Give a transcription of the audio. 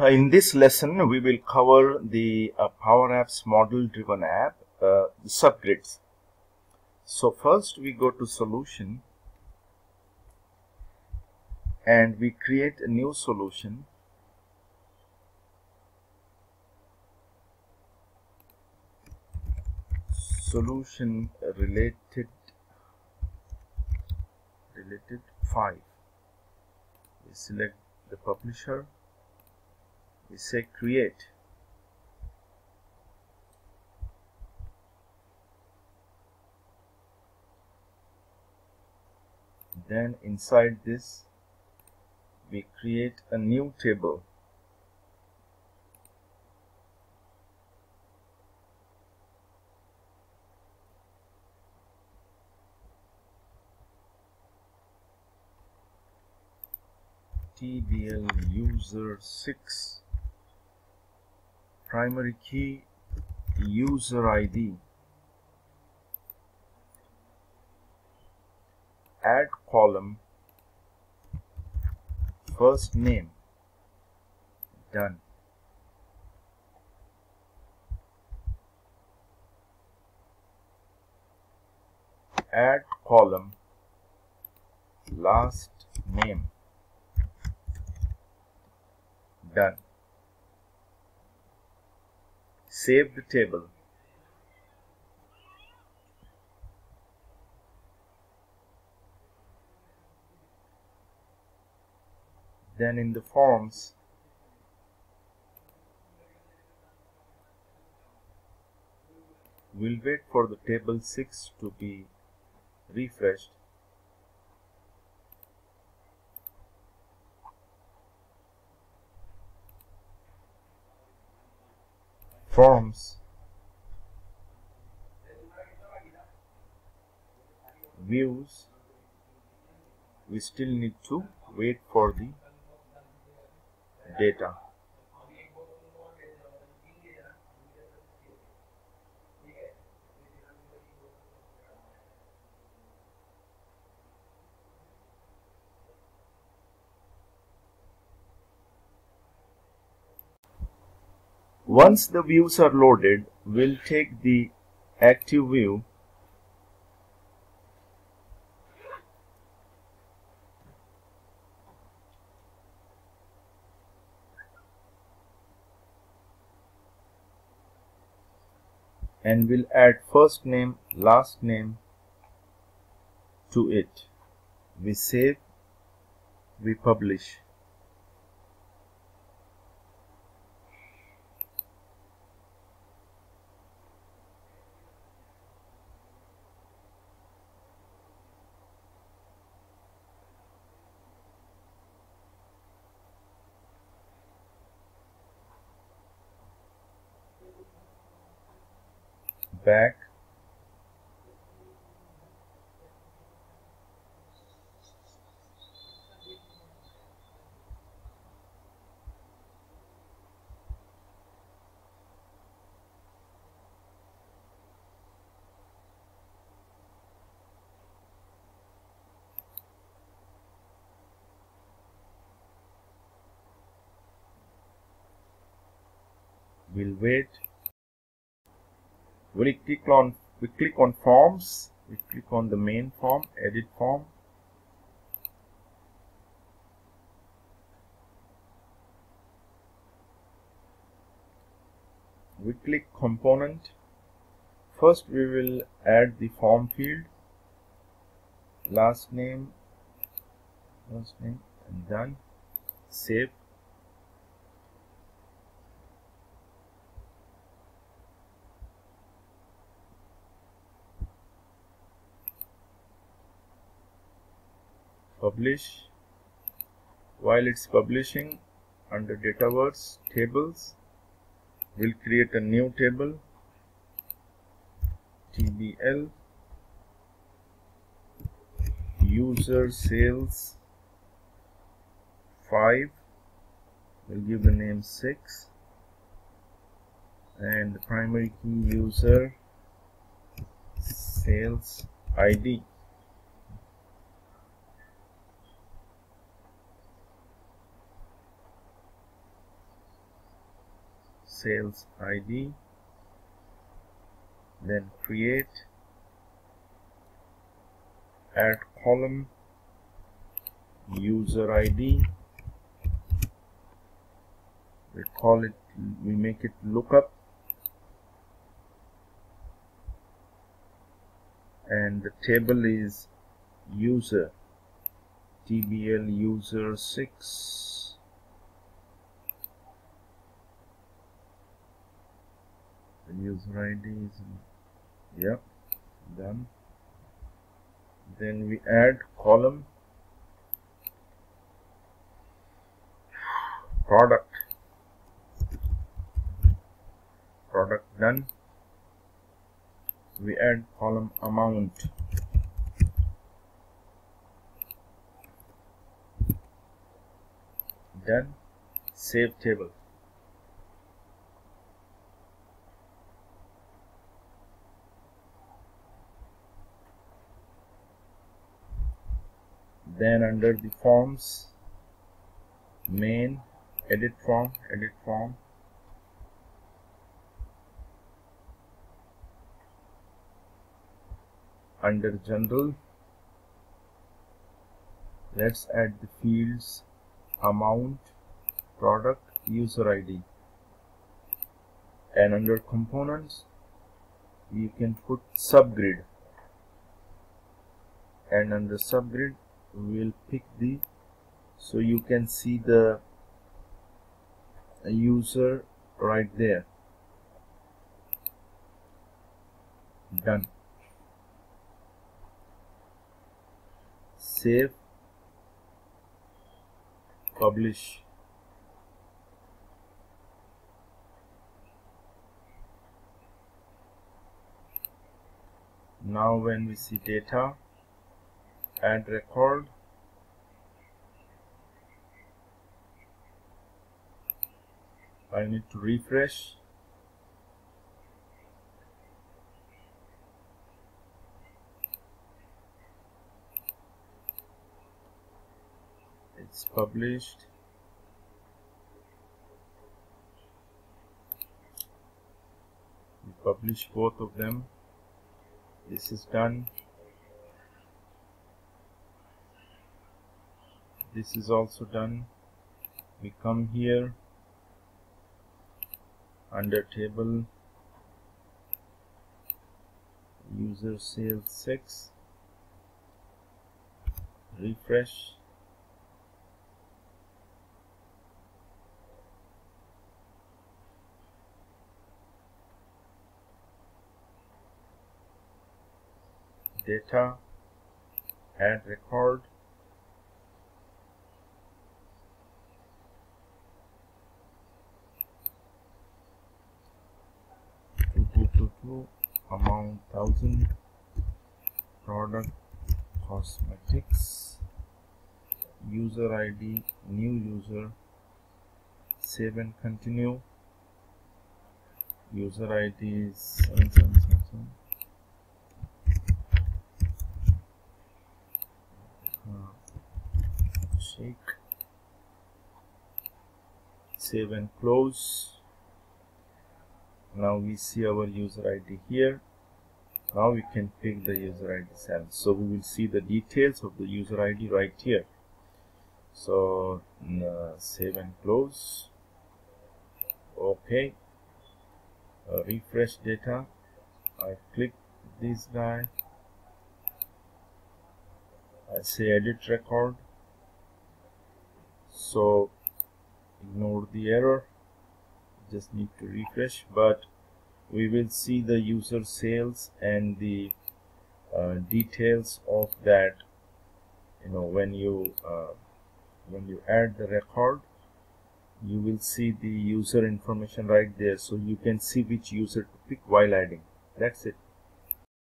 Uh, in this lesson, we will cover the uh, Power Apps model-driven app, uh, subgrids. So first we go to solution and we create a new solution. Solution related related 5 we select the publisher we say create. Then inside this we create a new table. TBL user 6 primary key user ID add column. First name. Done. Add column. Last name. Done save the table. Then in the forms we'll wait for the table 6 to be refreshed forms. Views. We still need to wait for the data Once the views are loaded, we'll take the active view and we'll add first name, last name to it. We save, we publish. Back. We'll wait we click on we click on forms we click on the main form edit form. We click component. First we will add the form field last name last name and done save publish while it's publishing under dataverse tables we'll create a new table tbl user sales 5 we'll give the name 6 and the primary key user sales id sales id then create add column user id we call it we make it lookup. And the table is user tbl user 6 the user id yep done. Then we add column. Product. Product done. We add column amount. Done. Save table then under the forms main edit form edit form. Under general let's add the fields amount product user id and under components you can put subgrid. And under subgrid we will pick the so you can see the user right there. Done. Save. Publish. Now when we see data add record. I need to refresh. It's published. We publish both of them. This is done this is also done. We come here under table user sales 6 refresh data add record thousand product cosmetics. User id new user. Save and continue. User id is seven, seven, seven, seven. Uh, shake. Save and close. Now we see our user id here now we can pick the user id so we will see the details of the user id right here. So uh, save and close. Okay. Uh, refresh data. I click this guy. I say edit record. So ignore the error. Just need to refresh but we will see the user sales and the uh, details of that you know when you uh, when you add the record you will see the user information right there. So you can see which user to pick while adding. That's it